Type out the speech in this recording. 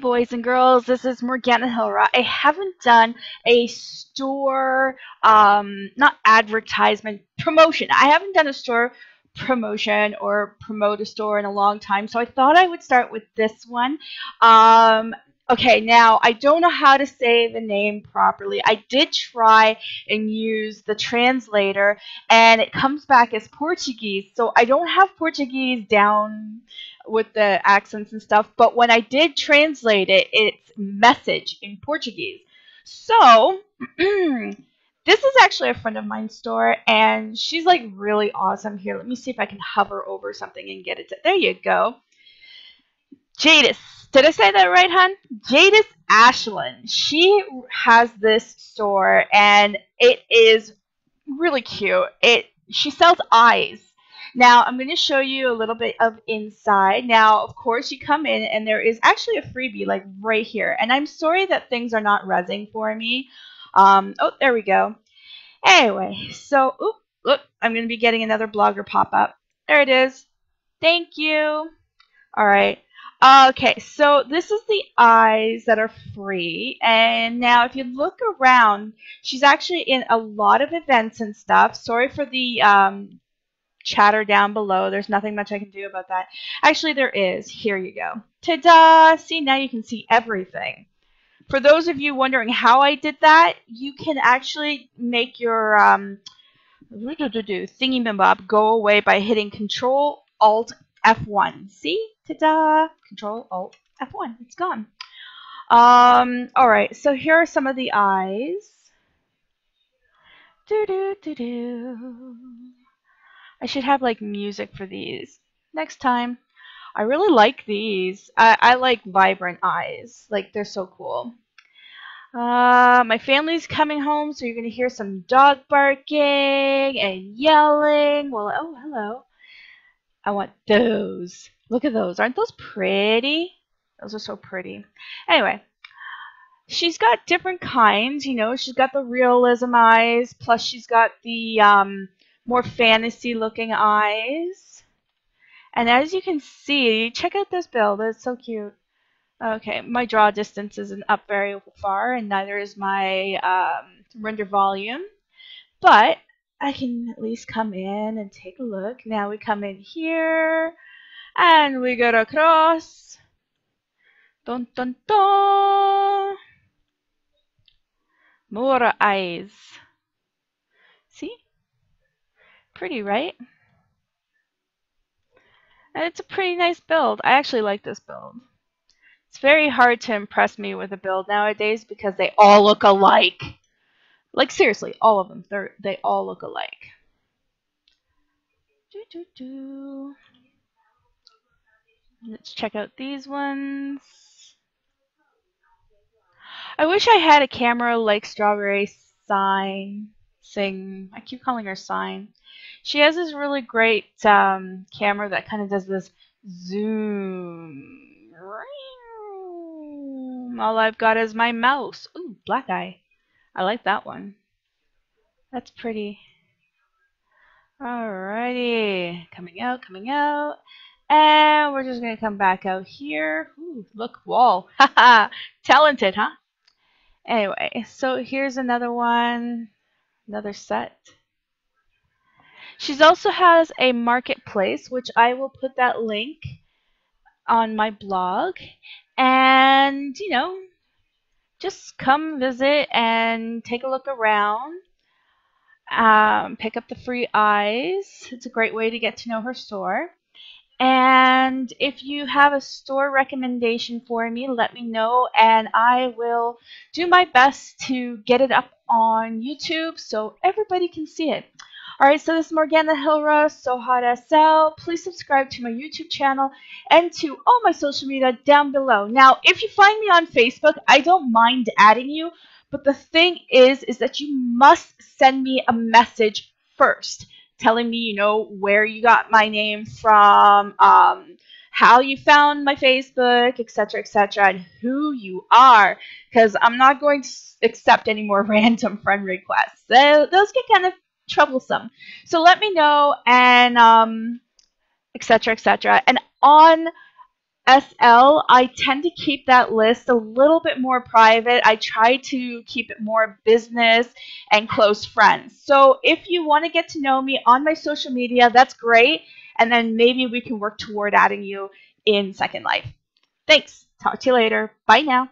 Boys and girls, this is Morgana Hilra. I haven't done a store, um, not advertisement, promotion. I haven't done a store promotion or promote a store in a long time, so I thought I would start with this one. Um, okay, now I don't know how to say the name properly. I did try and use the translator, and it comes back as Portuguese, so I don't have Portuguese down with the accents and stuff, but when I did translate it, it's message in Portuguese. So, this is actually a friend of mine's store, and she's like really awesome. Here, let me see if I can hover over something and get it. To, there you go. Jadis. Did I say that right, hon? Jadis Ashland. She has this store, and it is really cute. It she sells eyes now I'm going to show you a little bit of inside. Now, of course, you come in and there is actually a freebie like right here. And I'm sorry that things are not rezzing for me. Um, oh, there we go. Anyway, so, oop, look, I'm going to be getting another blogger pop-up. There it is. Thank you. All right. Okay, so this is the eyes that are free. And now if you look around, she's actually in a lot of events and stuff. Sorry for the um, chatter down below. There's nothing much I can do about that. Actually, there is. Here you go. Ta-da! See, now you can see everything. For those of you wondering how I did that, you can actually make your um, thingy bob go away by hitting Control Alt F1. See? Ta-da! Control Alt F1. It's gone. Um, all right. So here are some of the eyes. Do do do do. I should have like music for these next time. I really like these. I, I like vibrant eyes. Like they're so cool. Uh, my family's coming home, so you're gonna hear some dog barking and yelling. Well, oh hello. I want those. Look at those. Aren't those pretty? Those are so pretty. Anyway, she's got different kinds. You know, she's got the realism eyes, plus she's got the um, more fantasy looking eyes. And as you can see, check out this build. It's so cute. Okay, my draw distance isn't up very far, and neither is my um, render volume. But I can at least come in and take a look. Now we come in here, and we go across. Dun dun dun! More eyes. See? Pretty, right? And it's a pretty nice build. I actually like this build. It's very hard to impress me with a build nowadays because they all look alike. Like seriously, all of them. They they all look alike. Doo -doo -doo. Let's check out these ones. I wish I had a camera like Strawberry Sign. Singh. I keep calling her Sign. She has this really great um, camera that kind of does this zoom. All I've got is my mouse. Ooh, black eye. I like that one. That's pretty. Alrighty. Coming out, coming out. And we're just going to come back out here. Ooh, look, wall. Haha. Talented, huh? Anyway, so here's another one. Another set. She also has a marketplace, which I will put that link on my blog. And, you know, just come visit and take a look around. Um, pick up the free eyes. It's a great way to get to know her store. And if you have a store recommendation for me, let me know and I will do my best to get it up on YouTube so everybody can see it. Alright, so this is Morgana Hilra, So Hawt SL. Please subscribe to my YouTube channel and to all my social media down below. Now, if you find me on Facebook, I don't mind adding you, but the thing is, is that you must send me a message first telling me, you know, where you got my name from, um, how you found my Facebook, etc., etc., and who you are, because I'm not going to accept any more random friend requests. So those get kind of troublesome. So let me know and um, etc. etc. And on SL, I tend to keep that list a little bit more private. I try to keep it more business and close friends. So if you want to get to know me on my social media, that's great. And then maybe we can work toward adding you in Second Life. Thanks. Talk to you later. Bye now.